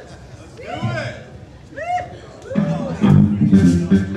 Let's do it.